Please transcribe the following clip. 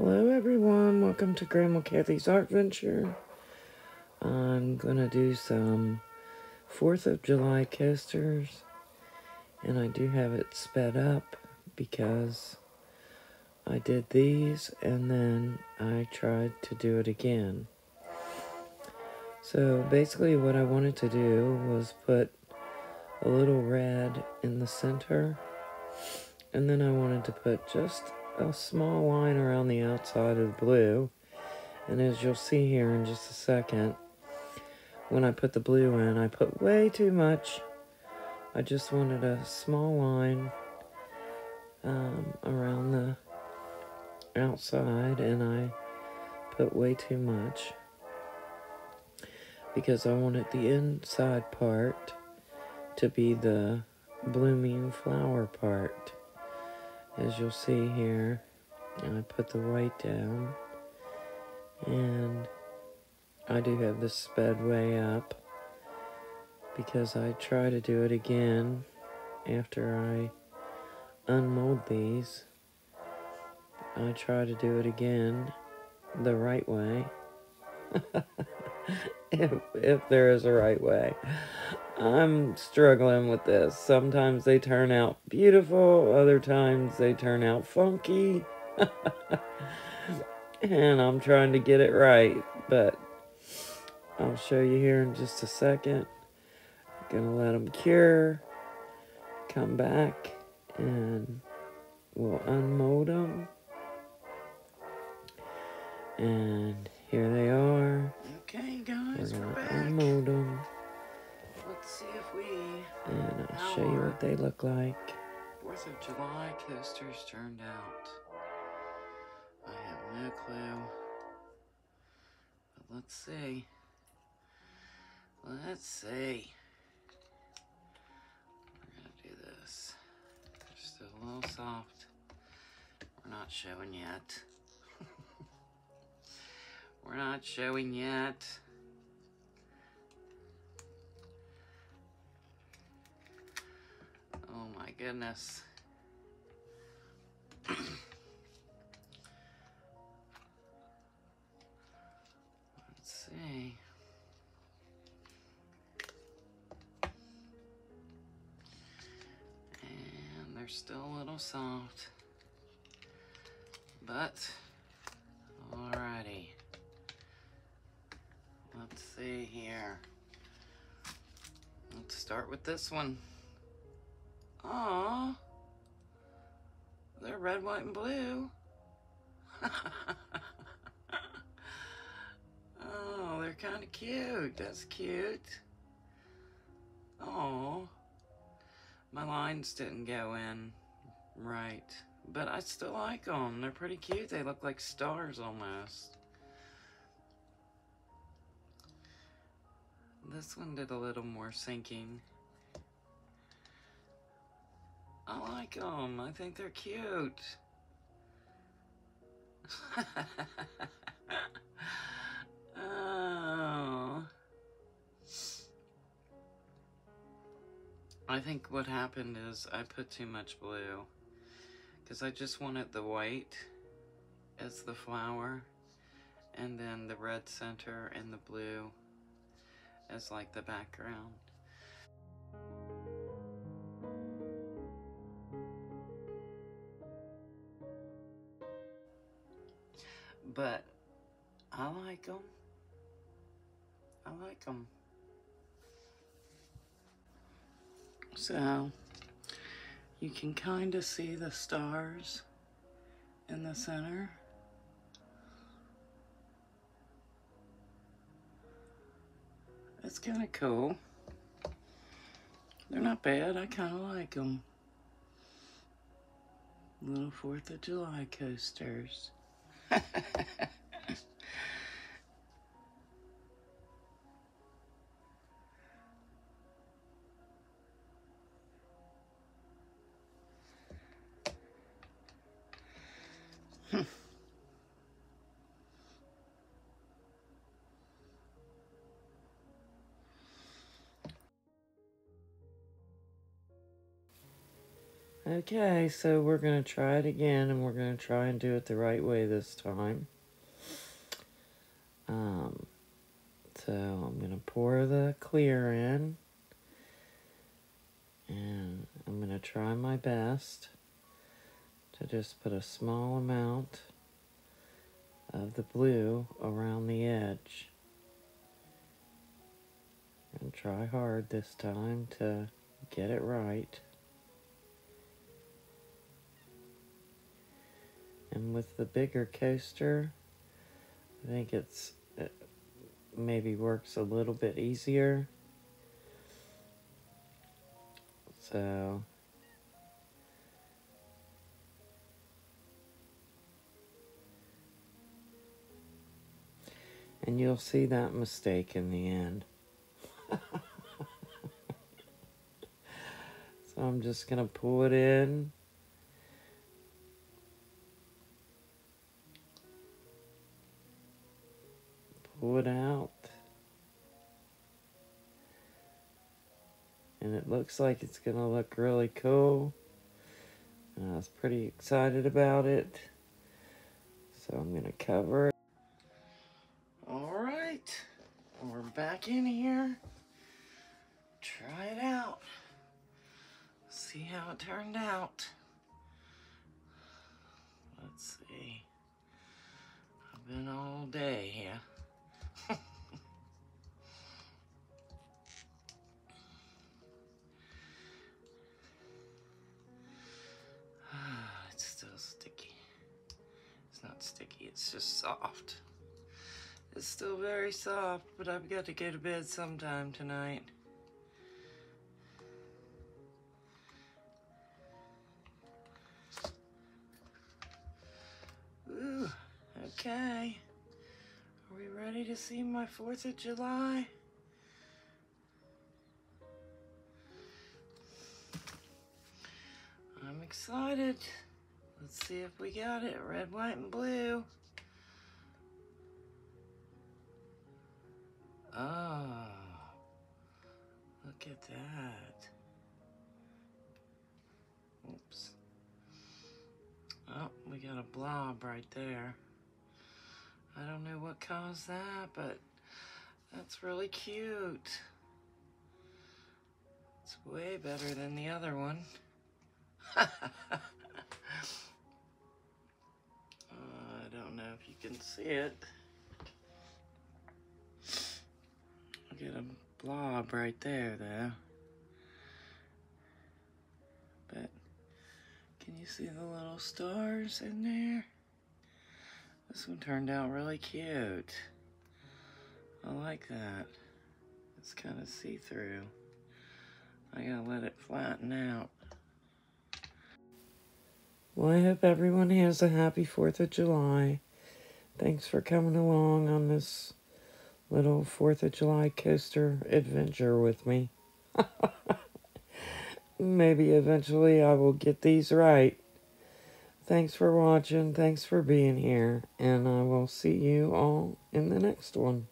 Hello everyone, welcome to Grandma Kathy's Art Venture. I'm gonna do some 4th of July coasters and I do have it sped up because I did these and then I tried to do it again. So basically what I wanted to do was put a little red in the center and then I wanted to put just a small line around the outside of the blue. And as you'll see here in just a second, when I put the blue in, I put way too much. I just wanted a small line um, around the outside, and I put way too much because I wanted the inside part to be the blooming flower part as you'll see here I put the white down. And I do have this sped way up because I try to do it again after I unmold these. I try to do it again the right way if, if there is a right way I'm struggling with this. Sometimes they turn out beautiful, other times they turn out funky. and I'm trying to get it right, but I'll show you here in just a second. Gonna let them cure, come back, and we'll unmold them. And here they are. Okay, guys, we're, we're back. Unmold them see if we. And I'll show you what they look like. Fourth of July coasters turned out. I have no clue. But let's see. Let's see. We're gonna do this. They're still a little soft. We're not showing yet. We're not showing yet. Oh my goodness. Let's see. And they're still a little soft. But, alrighty. Let's see here. Let's start with this one. Aw. They're red, white, and blue. oh, they're kind of cute. That's cute. Oh, my lines didn't go in right. But I still like them. They're pretty cute. They look like stars almost. This one did a little more sinking. I like them. I think they're cute. oh. I think what happened is I put too much blue. Because I just wanted the white as the flower. And then the red center and the blue as like the background. but I like them. I like them. So, you can kind of see the stars in the center. It's kind of cool. They're not bad. I kind of like them. Little 4th of July coasters. Okay, so we're going to try it again, and we're going to try and do it the right way this time. Um, so I'm going to pour the clear in, and I'm going to try my best to just put a small amount of the blue around the edge. And try hard this time to get it right. And with the bigger coaster, I think it's it maybe works a little bit easier. So and you'll see that mistake in the end. so I'm just going to pull it in. Looks like it's going to look really cool. I was pretty excited about it. So I'm going to cover it. Alright, we're back in here. Try it out. See how it turned out. Let's see. I've been all day here. Not sticky, it's just soft. It's still very soft, but I've got to go to bed sometime tonight. Ooh, okay. Are we ready to see my 4th of July? I'm excited. Let's see if we got it. Red, white, and blue. Oh, look at that. Oops. Oh, we got a blob right there. I don't know what caused that, but that's really cute. It's way better than the other one. know if you can see it. I get a blob right there, though. But can you see the little stars in there? This one turned out really cute. I like that. It's kind of see-through. I gotta let it flatten out. Well, I hope everyone has a happy 4th of July. Thanks for coming along on this little 4th of July coaster adventure with me. Maybe eventually I will get these right. Thanks for watching. Thanks for being here. And I will see you all in the next one.